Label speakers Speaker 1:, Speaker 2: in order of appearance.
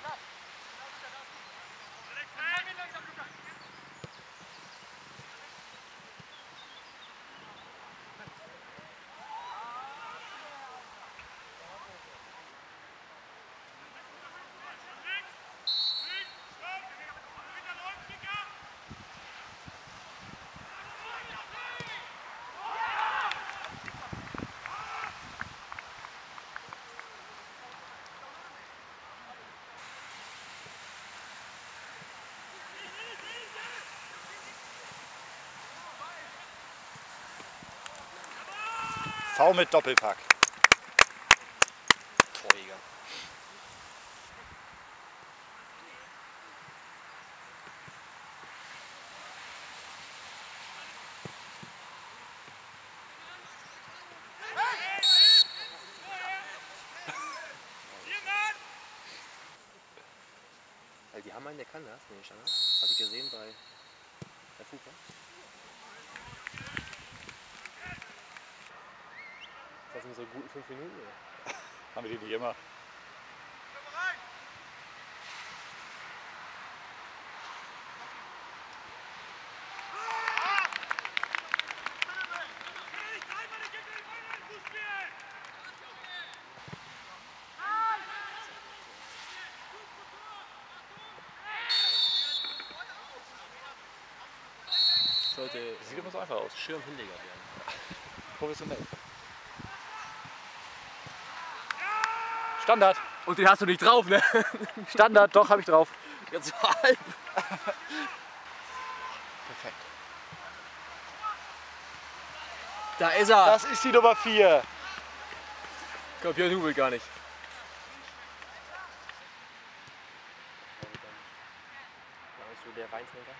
Speaker 1: Platz. Alex, Familie langsam, Lukas. V mit Doppelpack.
Speaker 2: Torjäger. Die haben einen, der kann das, Standard. Habe ich gesehen bei, bei Fupa. Das sind so guten fünf Minuten. Oder?
Speaker 1: Haben wir die nicht immer.
Speaker 2: Sollte
Speaker 1: Sieht immer so einfach aus.
Speaker 2: Schirmhinleger werden.
Speaker 1: Professionell. Standard.
Speaker 2: Und den hast du nicht drauf, ne?
Speaker 1: Standard, doch, habe ich drauf.
Speaker 2: Jetzt halb.
Speaker 1: Perfekt.
Speaker 2: Da ist er.
Speaker 1: Das ist die Nummer 4.
Speaker 2: Ich glaube, Björn Hubel gar nicht. Da ist so der Weintrinker.